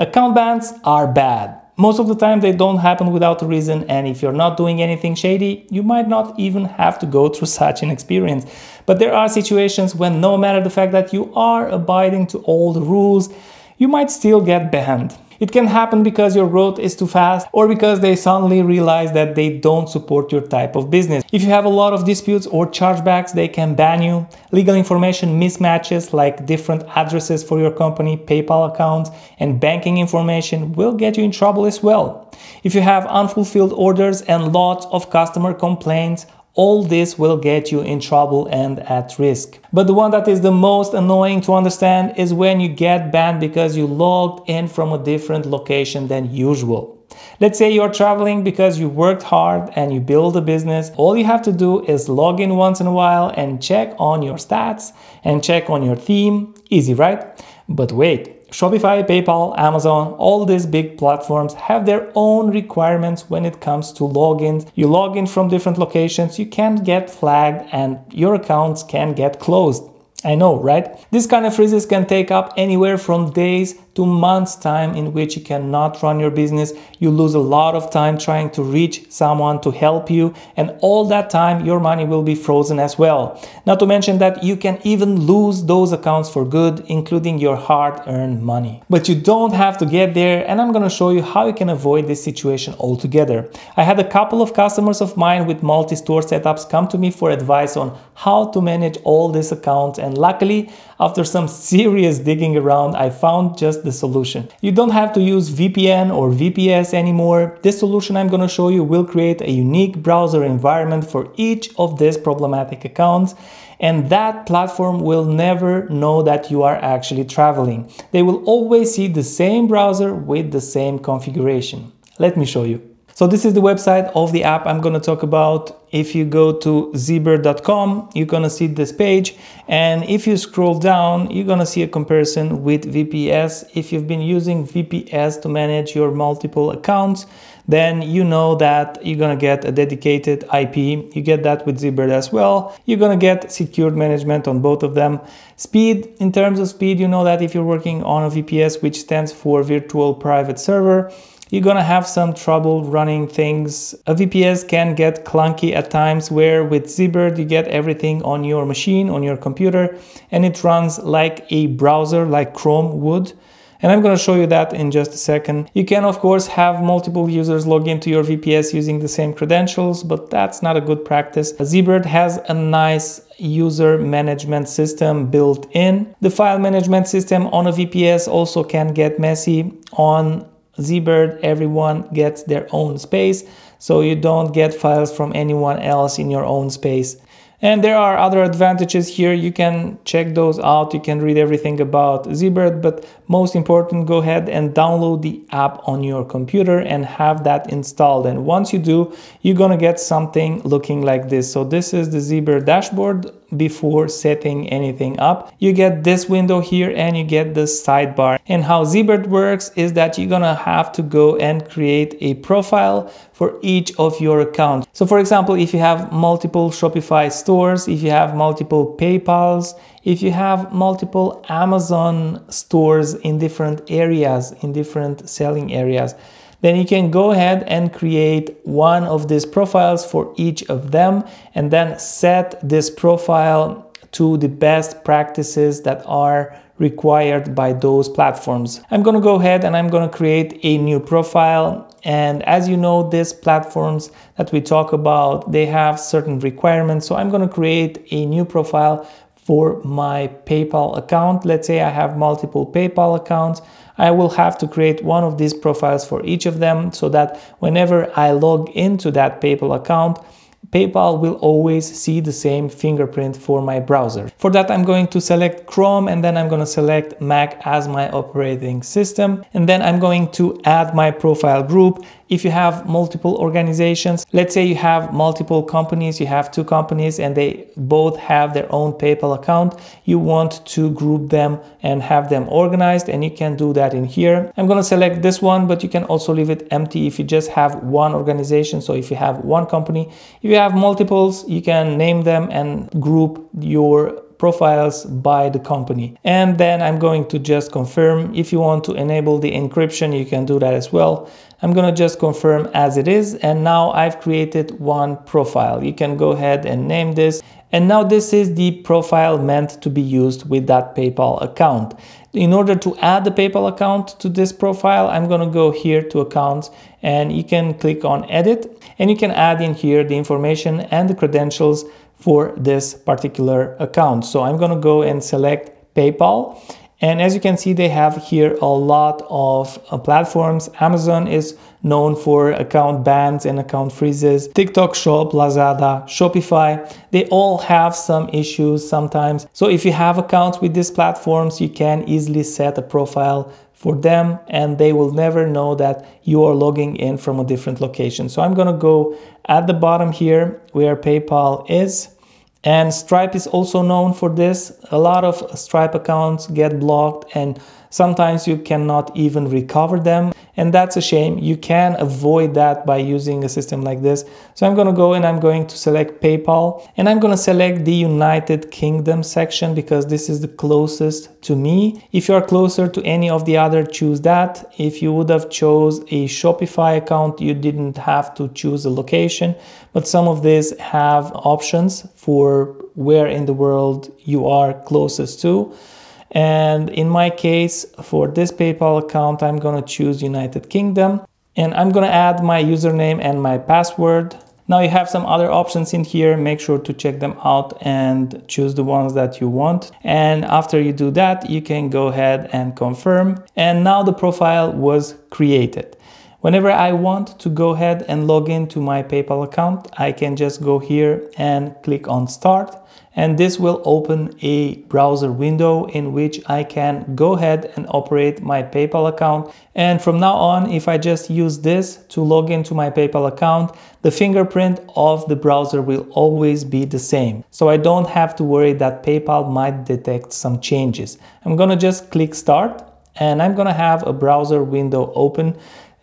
Account bans are bad. Most of the time they don't happen without a reason and if you're not doing anything shady, you might not even have to go through such an experience. But there are situations when no matter the fact that you are abiding to all the rules, you might still get banned. It can happen because your growth is too fast or because they suddenly realize that they don't support your type of business. If you have a lot of disputes or chargebacks, they can ban you. Legal information mismatches like different addresses for your company, PayPal accounts, and banking information will get you in trouble as well. If you have unfulfilled orders and lots of customer complaints, all this will get you in trouble and at risk. But the one that is the most annoying to understand is when you get banned because you logged in from a different location than usual. Let's say you're traveling because you worked hard and you build a business. All you have to do is log in once in a while and check on your stats and check on your theme. Easy, right? But wait, Shopify, PayPal, Amazon, all these big platforms have their own requirements when it comes to logins. You log in from different locations, you can get flagged and your accounts can get closed. I know, right? This kind of freezes can take up anywhere from days to months time in which you cannot run your business. You lose a lot of time trying to reach someone to help you and all that time your money will be frozen as well. Not to mention that you can even lose those accounts for good, including your hard-earned money. But you don't have to get there and I'm gonna show you how you can avoid this situation altogether. I had a couple of customers of mine with multi-store setups come to me for advice on how to manage all these accounts and luckily after some serious digging around, I found just the solution. You don't have to use VPN or VPS anymore. This solution I'm to show you will create a unique browser environment for each of these problematic accounts and that platform will never know that you are actually traveling. They will always see the same browser with the same configuration. Let me show you. So this is the website of the app I'm going to talk about. If you go to zibird.com, you're going to see this page. And if you scroll down, you're going to see a comparison with VPS. If you've been using VPS to manage your multiple accounts, then you know that you're going to get a dedicated IP. You get that with Zibird as well. You're going to get secured management on both of them. Speed, in terms of speed, you know that if you're working on a VPS, which stands for Virtual Private Server, you're gonna have some trouble running things. A VPS can get clunky at times where with Zibird you get everything on your machine, on your computer, and it runs like a browser like Chrome would. And I'm going to show you that in just a second. You can of course have multiple users log into your VPS using the same credentials, but that's not a good practice. Zibird has a nice user management system built in. The file management system on a VPS also can get messy on Zibird, everyone gets their own space, so you don't get files from anyone else in your own space. And there are other advantages here. You can check those out. You can read everything about Zibird, but most important, go ahead and download the app on your computer and have that installed. And once you do, you're gonna get something looking like this. So this is the Zibird dashboard before setting anything up. You get this window here and you get the sidebar. And how Zibird works is that you're gonna have to go and create a profile for each of your accounts. So for example, if you have multiple Shopify stores, if you have multiple PayPals, if you have multiple Amazon stores in different areas, in different selling areas, then you can go ahead and create one of these profiles for each of them and then set this profile to the best practices that are required by those platforms. I'm gonna go ahead and I'm gonna create a new profile and as you know these platforms that we talk about they have certain requirements so I'm gonna create a new profile for my PayPal account. Let's say I have multiple PayPal accounts. I will have to create one of these profiles for each of them so that whenever I log into that PayPal account, PayPal will always see the same fingerprint for my browser. For that, I'm going to select Chrome and then I'm going to select Mac as my operating system. And then I'm going to add my profile group if you have multiple organizations, let's say you have multiple companies, you have two companies and they both have their own PayPal account, you want to group them and have them organized and you can do that in here. I'm going to select this one, but you can also leave it empty if you just have one organization. So if you have one company, if you have multiples, you can name them and group your profiles by the company. And then I'm going to just confirm. If you want to enable the encryption, you can do that as well. I'm gonna just confirm as it is. And now I've created one profile. You can go ahead and name this. And now this is the profile meant to be used with that PayPal account. In order to add the PayPal account to this profile, I'm gonna go here to accounts and you can click on edit and you can add in here the information and the credentials for this particular account. So I'm gonna go and select PayPal and as you can see, they have here a lot of uh, platforms. Amazon is known for account bans and account freezes. TikTok Shop, Lazada, Shopify, they all have some issues sometimes. So if you have accounts with these platforms, you can easily set a profile for them and they will never know that you are logging in from a different location. So I'm gonna go at the bottom here where PayPal is and Stripe is also known for this. A lot of Stripe accounts get blocked and sometimes you cannot even recover them. And that's a shame. You can avoid that by using a system like this. So I'm going to go and I'm going to select PayPal and I'm going to select the United Kingdom section because this is the closest to me. If you are closer to any of the other, choose that. If you would have chose a Shopify account, you didn't have to choose a location, but some of these have options for where in the world you are closest to. And in my case, for this PayPal account, I'm gonna choose United Kingdom and I'm gonna add my username and my password. Now you have some other options in here, make sure to check them out and choose the ones that you want. And after you do that, you can go ahead and confirm. And now the profile was created. Whenever I want to go ahead and log into my PayPal account, I can just go here and click on start and this will open a browser window in which I can go ahead and operate my PayPal account. And from now on, if I just use this to log into my PayPal account, the fingerprint of the browser will always be the same. So I don't have to worry that PayPal might detect some changes. I'm gonna just click start and I'm gonna have a browser window open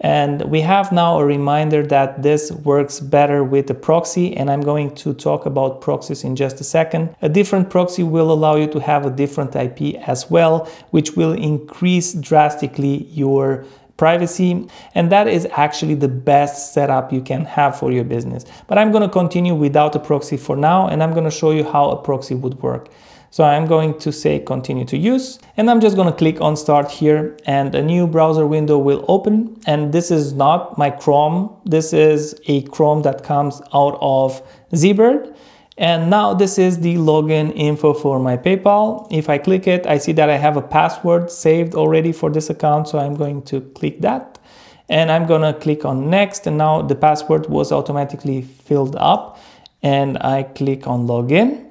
and we have now a reminder that this works better with a proxy and I'm going to talk about proxies in just a second. A different proxy will allow you to have a different IP as well, which will increase drastically your privacy and that is actually the best setup you can have for your business. But I'm going to continue without a proxy for now and I'm going to show you how a proxy would work. So I'm going to say continue to use and I'm just going to click on start here and a new browser window will open and this is not my Chrome. This is a Chrome that comes out of Zibird. And now this is the login info for my PayPal. If I click it, I see that I have a password saved already for this account. So I'm going to click that and I'm gonna click on next. And now the password was automatically filled up and I click on login.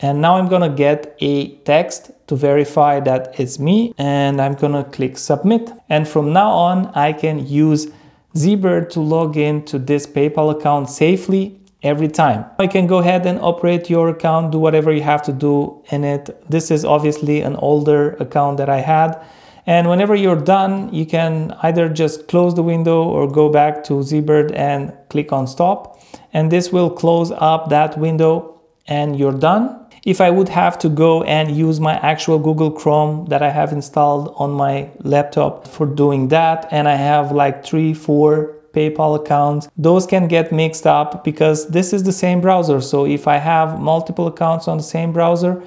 And now I'm gonna get a text to verify that it's me and I'm gonna click submit. And from now on, I can use Zibird to log in to this PayPal account safely every time. I can go ahead and operate your account, do whatever you have to do in it. This is obviously an older account that I had. And whenever you're done, you can either just close the window or go back to Zibird and click on stop. And this will close up that window and you're done. If I would have to go and use my actual Google Chrome that I have installed on my laptop for doing that, and I have like three, four PayPal accounts, those can get mixed up because this is the same browser. So if I have multiple accounts on the same browser,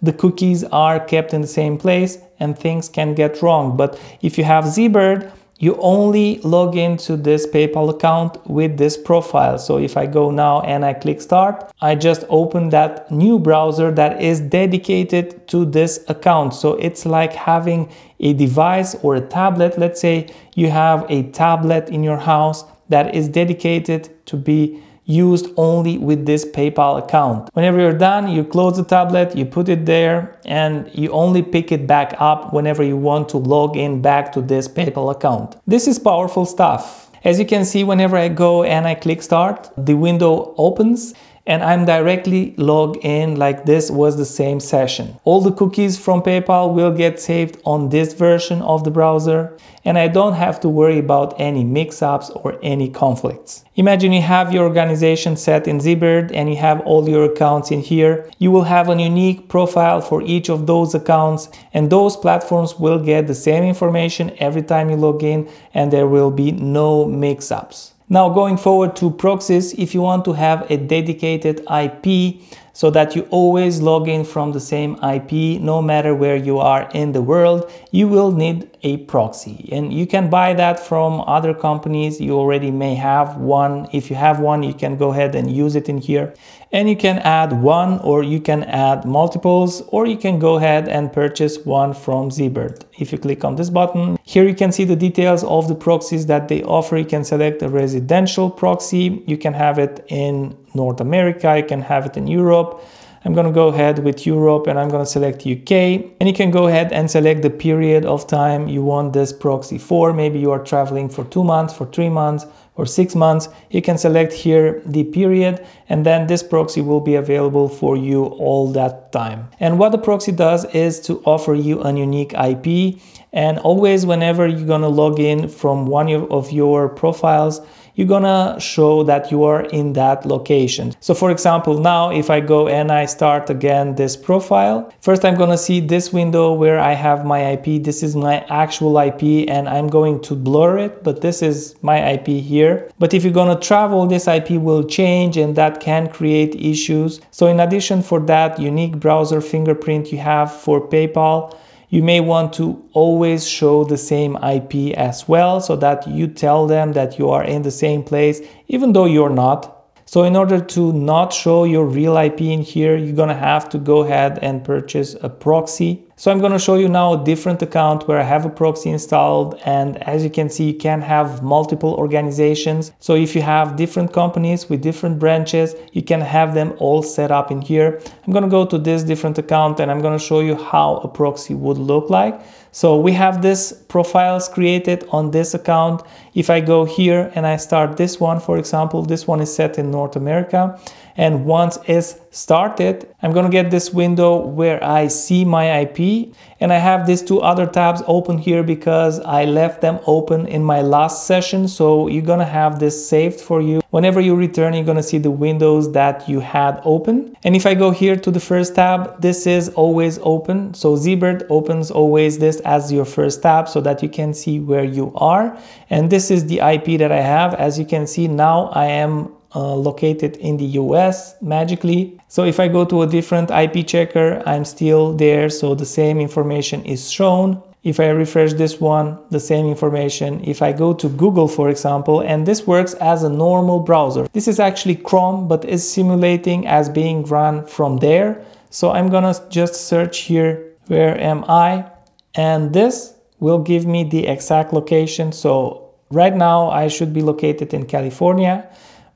the cookies are kept in the same place and things can get wrong. But if you have Zibird, you only log into this PayPal account with this profile. So if I go now and I click start, I just open that new browser that is dedicated to this account. So it's like having a device or a tablet. Let's say you have a tablet in your house that is dedicated to be used only with this PayPal account. Whenever you're done, you close the tablet, you put it there, and you only pick it back up whenever you want to log in back to this PayPal account. This is powerful stuff. As you can see, whenever I go and I click start, the window opens and I'm directly logged in like this was the same session. All the cookies from PayPal will get saved on this version of the browser and I don't have to worry about any mix-ups or any conflicts. Imagine you have your organization set in Zibird and you have all your accounts in here. You will have a unique profile for each of those accounts and those platforms will get the same information every time you log in and there will be no mix-ups. Now going forward to proxies, if you want to have a dedicated IP so that you always log in from the same IP no matter where you are in the world, you will need a proxy. And you can buy that from other companies. You already may have one. If you have one you can go ahead and use it in here and you can add one or you can add multiples or you can go ahead and purchase one from Zibird. If you click on this button here you can see the details of the proxies that they offer. You can select a residential proxy. You can have it in North America. You can have it in Europe. I'm going to go ahead with Europe and I'm going to select UK and you can go ahead and select the period of time you want this proxy for. Maybe you are traveling for two months, for three months, or six months. You can select here the period and then this proxy will be available for you all that time. And what the proxy does is to offer you a unique IP and always whenever you're to log in from one of your profiles, you're gonna show that you are in that location. So for example, now if I go and I start again this profile, first I'm gonna see this window where I have my IP. This is my actual IP and I'm going to blur it, but this is my IP here. But if you're gonna travel, this IP will change and that can create issues. So in addition for that unique browser fingerprint you have for PayPal, you may want to always show the same IP as well so that you tell them that you are in the same place even though you're not. So in order to not show your real IP in here, you're gonna have to go ahead and purchase a proxy. So I'm gonna show you now a different account where I have a proxy installed and as you can see, you can have multiple organizations. So if you have different companies with different branches, you can have them all set up in here. I'm gonna go to this different account and I'm gonna show you how a proxy would look like. So we have this profiles created on this account. If I go here and I start this one, for example, this one is set in North America. And once it's started I'm gonna get this window where I see my IP and I have these two other tabs open here because I left them open in my last session. So you're gonna have this saved for you whenever you return you're gonna see the windows that you had open and if I go here to the first tab this is always open so Zibird opens always this as your first tab so that you can see where you are and this is the IP that I have as you can see now I am uh, located in the US magically. So if I go to a different IP checker, I'm still there. So the same information is shown. If I refresh this one, the same information. If I go to Google, for example, and this works as a normal browser. This is actually Chrome, but is simulating as being run from there. So I'm gonna just search here, where am I? And this will give me the exact location. So right now I should be located in California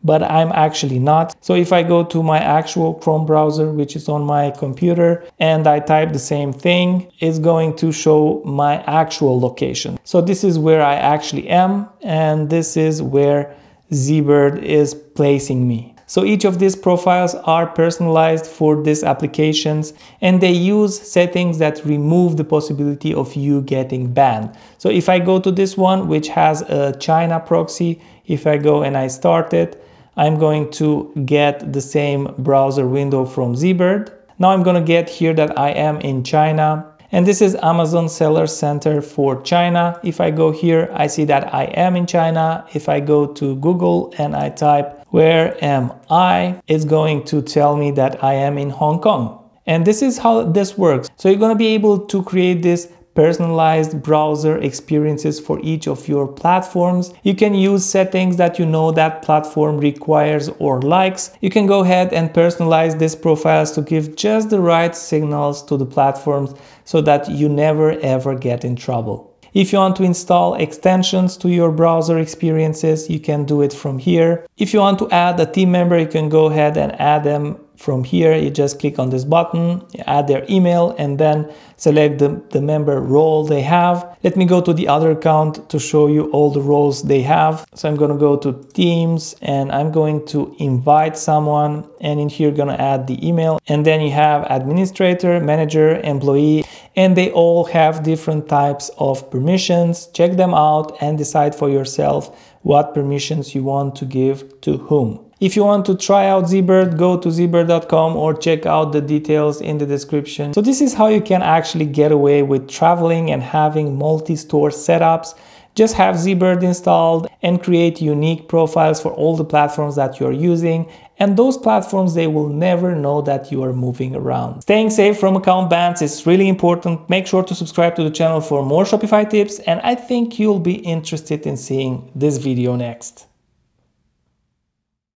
but I'm actually not. So if I go to my actual Chrome browser, which is on my computer, and I type the same thing, it's going to show my actual location. So this is where I actually am, and this is where Zibird is placing me. So each of these profiles are personalized for these applications and they use settings that remove the possibility of you getting banned. So if I go to this one, which has a China proxy, if I go and I start it, I'm going to get the same browser window from Zibird. Now I'm going to get here that I am in China and this is Amazon Seller Center for China. If I go here, I see that I am in China. If I go to Google and I type, where am I? It's going to tell me that I am in Hong Kong. And this is how this works. So you're going to be able to create this personalized browser experiences for each of your platforms. You can use settings that you know that platform requires or likes. You can go ahead and personalize these profiles to give just the right signals to the platforms so that you never ever get in trouble. If you want to install extensions to your browser experiences, you can do it from here. If you want to add a team member, you can go ahead and add them from here you just click on this button add their email and then select the, the member role they have. Let me go to the other account to show you all the roles they have. So i'm going to go to teams and i'm going to invite someone and in here going to add the email. And then you have administrator manager employee and they all have different types of permissions. Check them out and decide for yourself what permissions you want to give to whom if you want to try out Zibird, go to zibird.com or check out the details in the description. So this is how you can actually get away with traveling and having multi-store setups. Just have Zibird installed and create unique profiles for all the platforms that you're using. And those platforms, they will never know that you are moving around. Staying safe from account bans is really important. Make sure to subscribe to the channel for more Shopify tips. And I think you'll be interested in seeing this video next.